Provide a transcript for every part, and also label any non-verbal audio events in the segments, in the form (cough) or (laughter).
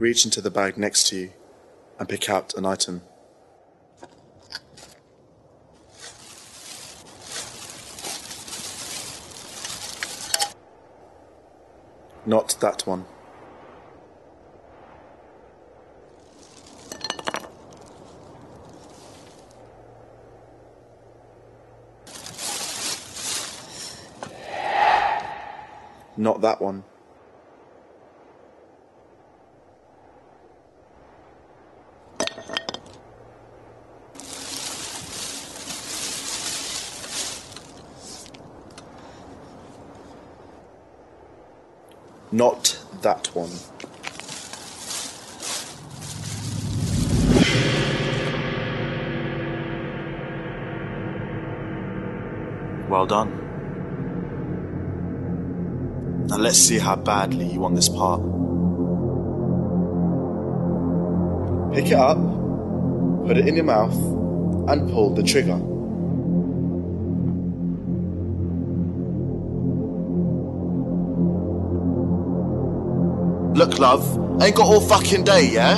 Reach into the bag next to you and pick out an item. Not that one. Not that one. Not that one. Well done. Now let's see how badly you want this part. Pick it up, put it in your mouth, and pull the trigger. Look, love, ain't got all fucking day, yeah?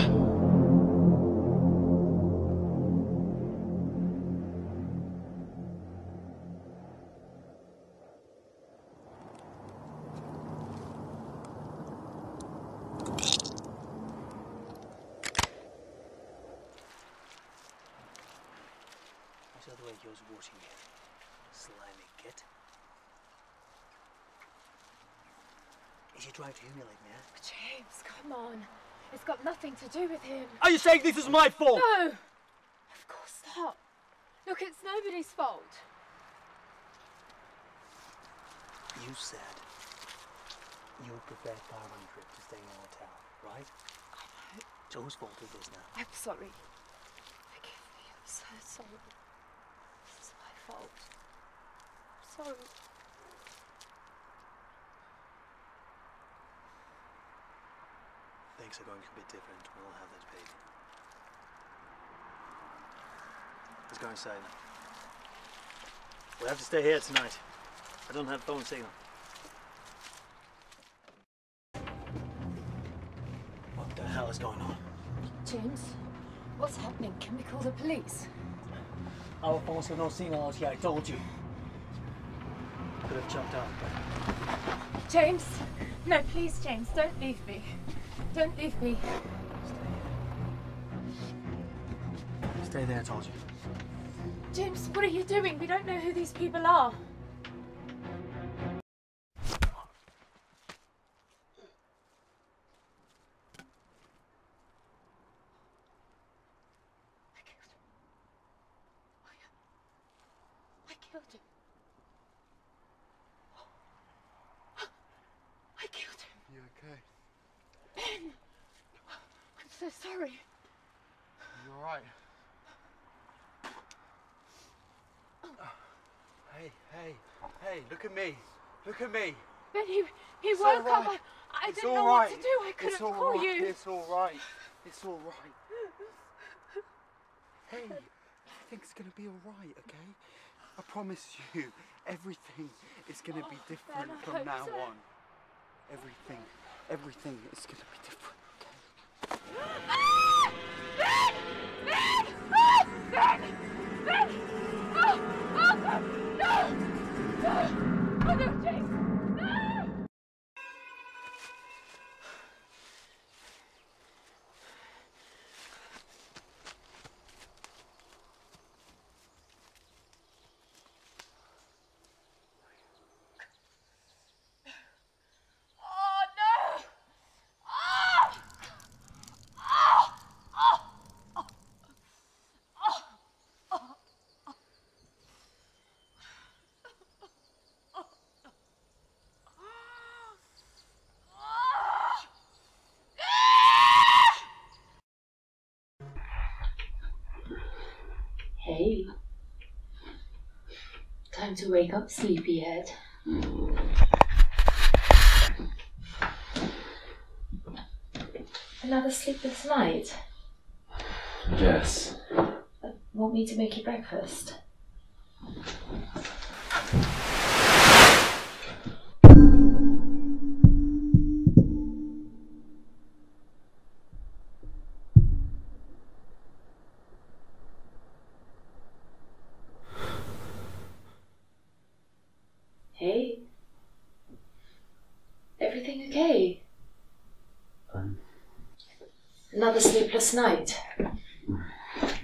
Other way? Slimy git. Is he trying to humiliate me, eh? James, come on. It's got nothing to do with him. Are you saying this is my fault? No! Of course not. Look, it's nobody's fault. You said you would prefer caravan trip to stay in a hotel, right? I know. So whose fault is this now? I'm sorry. Forgive me. I'm so sorry. This is my fault. I'm sorry. Things are going to be different when we'll have that baby. Let's go inside now. We'll have to stay here tonight. I don't have phone signal. What the hell is going on? James, what's happening? Can we call the police? Our phones have no signal out here, I told you. Could have jumped out. James! No, please, James, don't leave me. Don't leave me. Stay there, I told you. James, what are you doing? We don't know who these people are. I killed him. I, I killed him. I killed him. You okay? Ben! I'm so sorry. You alright? Hey, hey, hey, look at me. Look at me. Ben, he, he It's woke all up. I, I didn't know right. what to do. I couldn't it's all call right. you. It's all right. It's all right. Hey, everything's gonna be all right, okay? I promise you, everything is gonna be Oh, different Ben, from now so. on. Everything, everything is gonna be different. Hey. Time to wake up, sleepyhead. Another sleepless night. Yes. Uh, want me to make you breakfast? Another sleepless night?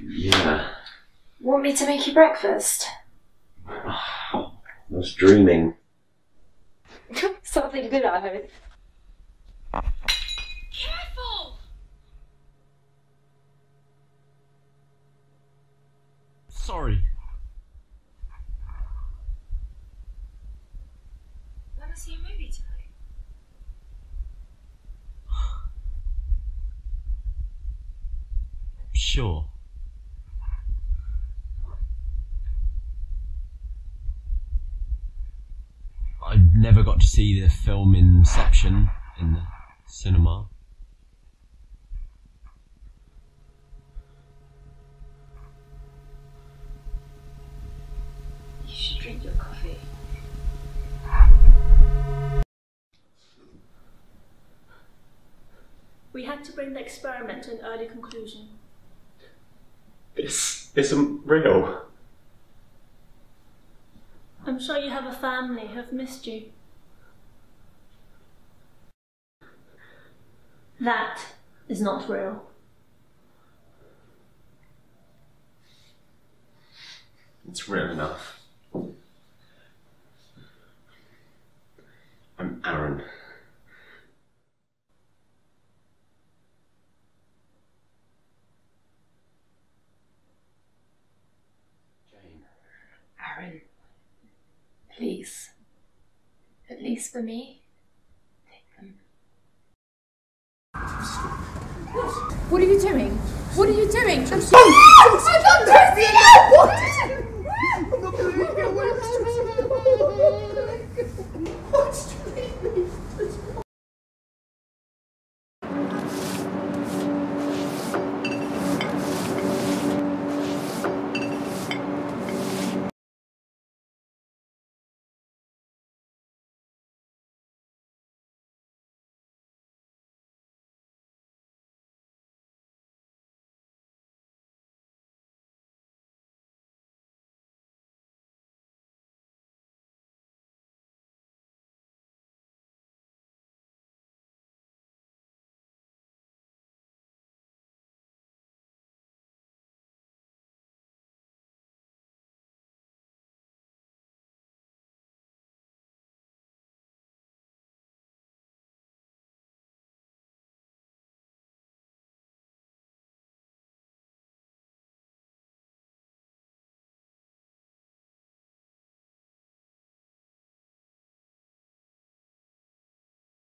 Yeah. Want me to make you breakfast? (sighs) I was dreaming. (laughs) Something good, I hope. Careful! Sorry. Want to see a movie tonight? Sure. I never got to see the film Inception in the cinema. You should drink your coffee. We had to bring the experiment to an early conclusion. This isn't real. I'm sure you have a family who have missed you. That is not real. It's real enough. at least for me, take them. What are you doing? What are you doing? I'm so. Oh, I'm so